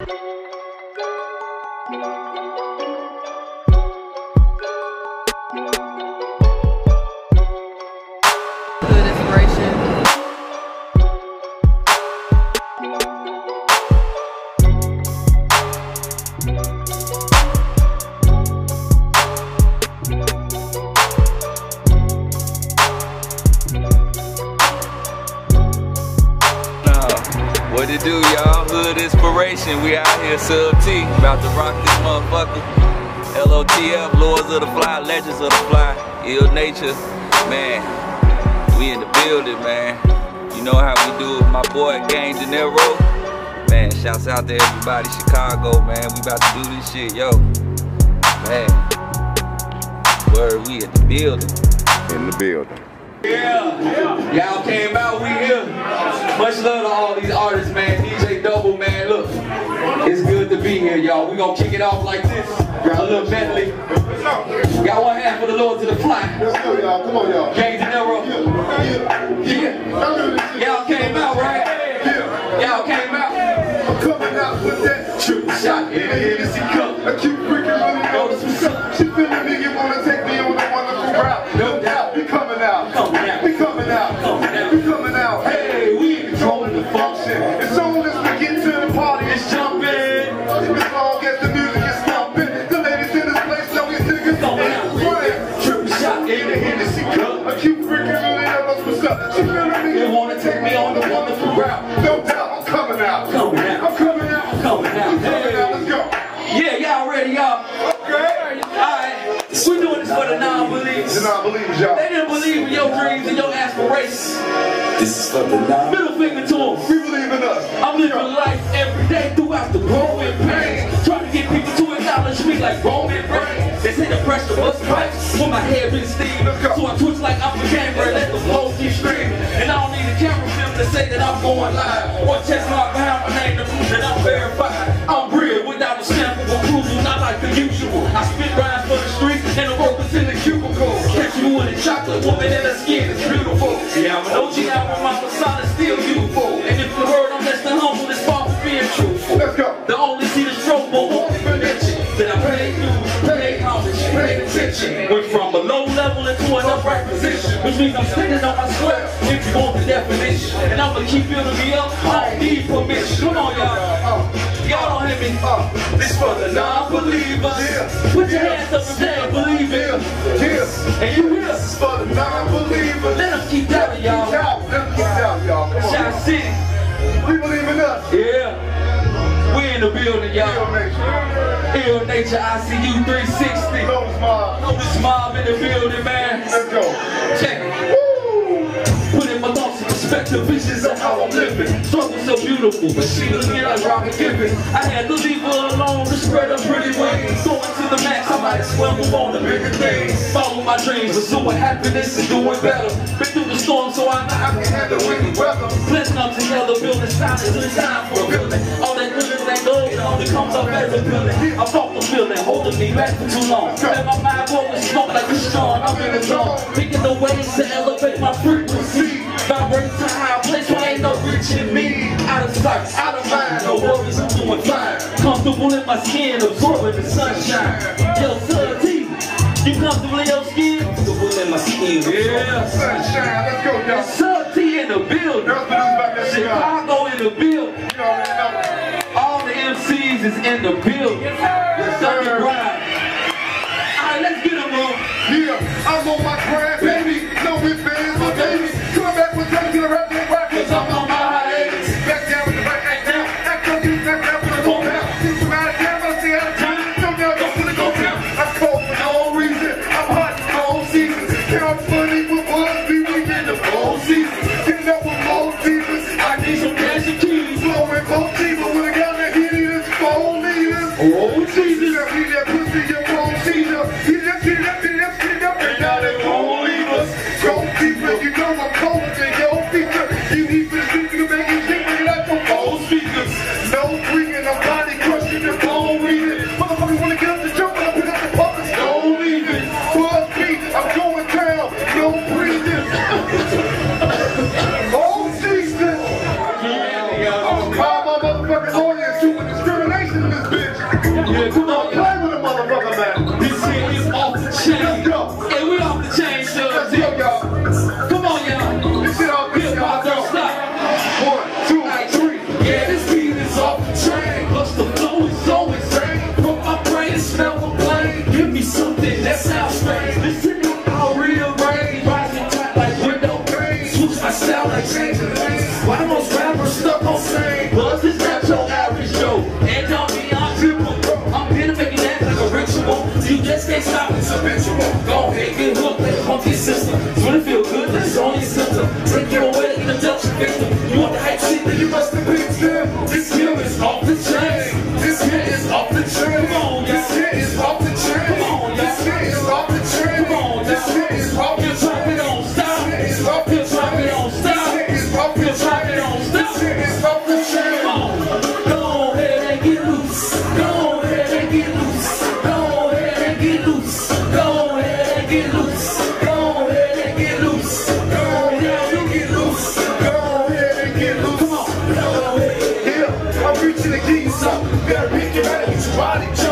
Good what it do, y'all? Hood inspiration. We out here sub T, about to rock this motherfucker. LOTF, Lords of the Fly, Legends of the Fly, Ill Nature, man. We in the building, man. You know how we do it. My boy Gane Dinero. Man, shouts out to everybody, Chicago, man. We about to do this shit, yo. Man. Word, we in the building. in the building. Yeah, yeah, y'all came out, we here. Much love to all these artists, man. DJ Double, man, look. It's good to be here, y'all. We gonna kick it off like this. A little medley. Got one hand for the Lord to the fly. Let's go, y'all. Come on, y'all. Gane Dinero. Yeah, Yeah. Y'all came out, right? Y'all came out. I'm coming out with that Triple shot in the Hennessy cup. I They wanna take me on the wonderful route. No doubt, I'm coming out. Coming out. I'm coming out. Coming out. I'm coming out. Let's go. Yeah, y'all ready, y'all? Okay. Alright, we doing this for the non-believers. The non-believers, y'all. They didn't believe in your dreams and your aspirations. This is for the non. Middle finger to them. We believe in us. I'm living life every day throughout the growing pain. Trying to get people to acknowledge me like Roman Reigns. They say the pressure must pipes when my head been steamed. So I twitch like I'm a camera, let the flow keep screaming. Camera film to say that I'm going live. Or chest mark behind my name to prove that I'm verified. I'm real without a stamp of approval, not like the usual. I spit rhymes for the streets and the ropers in the cubicle. Catch me with a chocolate woman and her skin is beautiful. Yeah, I'm an OG out with my persona still youthful. And if you heard I'm less than humble, it's far from being truthful. Let's go. The only see the stroke, but won't even mention that I pay dues, pay homage, pay attention. Went from a low level into an upright position, which means I'm standing on my square. Permission. Come on, y'all. Y'all don't hear me. Uh, uh, this for the non-believers. Put your hands up if they it. Yeah. And you hear? This is for the non-believers. Let them keep telling y'all. Out. Let's get out, y'all. Come Shot on. City. We believe in us. Yeah. We in the building, y'all. Ill Nature ICU 360. Lotus Mob. This mob in the building, man. Let's go. Check it. Perspective, visions of how I'm living. Struggle so beautiful, but she looking like rocket giving. I had to leave her alone to spread her pretty wings. Going to the max, I might as well move on to bigger things. Follow my dreams, pursuing happiness and doing better. Been through the storm, so I know I can handle any weather. Let's come together, building silence in time for a building. All that glitters that gold, it only comes up as a feeling. I fought the feeling, holding me back for too long. Let my mind roll and smoke like a strong. I'm in the zone, picking the ways to elevate my frequency. Vibrate to high place where ain't no reaching me. Out of sight, out of mind, no worries, I'm doing fine. Comfortable in my skin, absorbing the sunshine. Yo, Sir T, you comfortable in your skin? Comfortable in my skin. Yeah. Sunshine. Let's go, y'all. Sir T in the building. Y'all put us back at Chicago. In the building. You know. All the MCs is in the building. Yes, sir. Grind. All right, let's get them on. Yeah, I'm on my grind, baby. in come on, play with a motherfucker, man. This shit is off the chain. And we off the chain, y'all. Come on, y'all. This shit off the chain. Hip-hop. One, two, three. Yeah, this beat is off the chain. The flow is always strange. From my brain, it smell of blame. Give me something that sounds strange. This shit is all real rain. Rising tight like window pane. Switch my sound like changing. Why most rappers stuck on same? Apprentice system. body.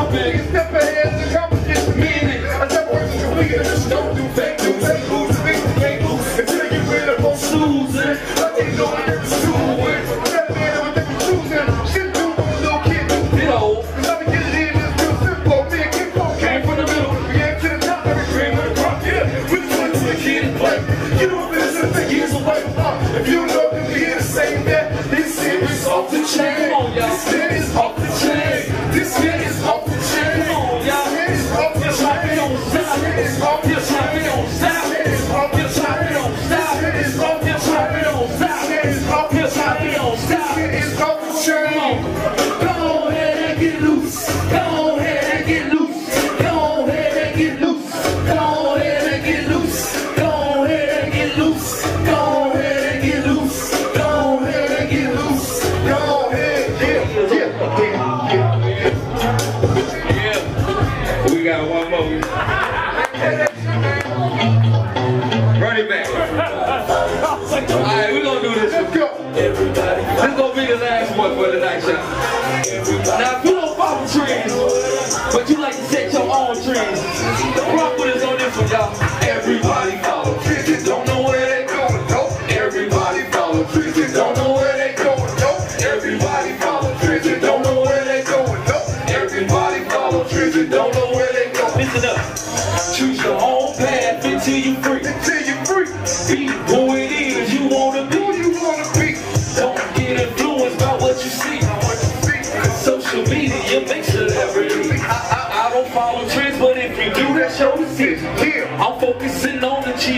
boy for the night, y'all. Now,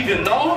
you know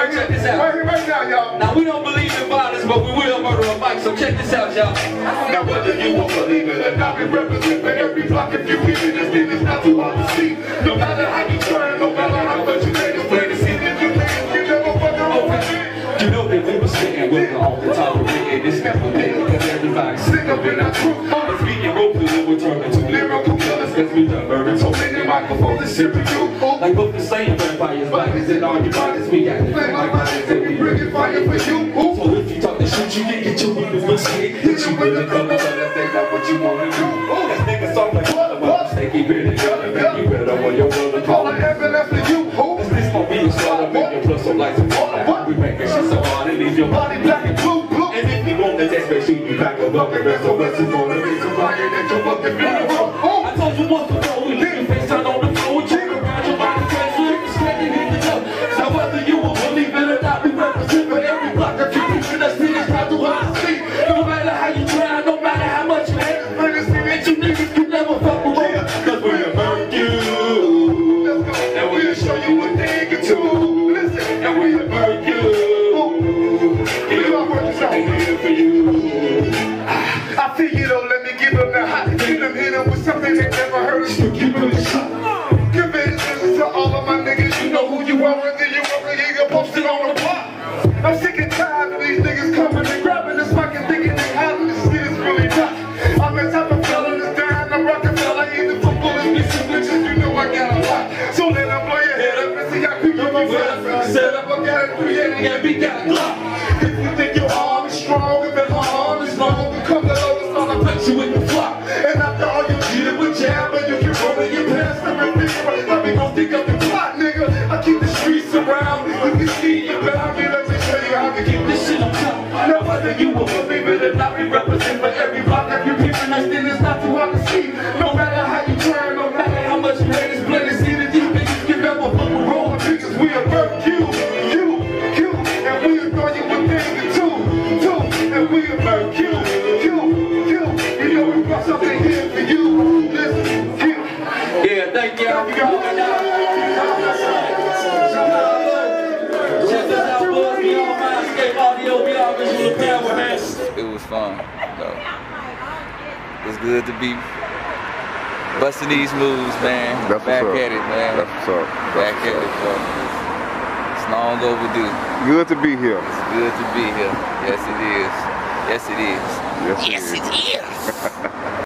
right here. Check this out. Right here, right now, y'all. Now we don't believe in violence, but we will murder a mic. So check this out, y'all. Now whether you won't believe it or not, we represent for every block. If you feel it, this thing is not too hard to see. No matter how you try, no matter how much you make, it's plain to see that you think you never fucking over it. You know that we were sitting with the all the time, and it's never been because everybody's Sick of it, I truth. Shit you Like both the same vampires, bodies and all your bodies We got the Flame like bodies bodies and we we bringing fire for you. Ooh. So if you talk the shit, you get your women whiskey Hit you with the color, but they got what you wanna do. This nigga soft like water, but they keep it together Man, you better when your brother Call an ambulance for you. Ooh. Cause this gon' be a slaughter, make your blood so light and water We making shit so hard, it leaves your body black and blue, blue. and if you want the test, make sure you pack a bucket rest so what's gonna be some fire that your fucking funeral. 380 and got a Glock. If you think your arm is strong, if your arm is long, come let over, start to punch you in the flock. And after all you it with jab, and you can roll in your pants and repeat, let me go think up the plot, nigga. I keep the streets around, you can see you behind me, let me show you how to keep this shit on top. Now whether you will believe it or not, we It was good to be busting these moves, man. That's what's Back up. at it, man. That's what's up. That's Back what's at up. it, bro. It's long overdue. Good to be here. It's good to be here. Yes, it is. Yes, it is. Yes, it is.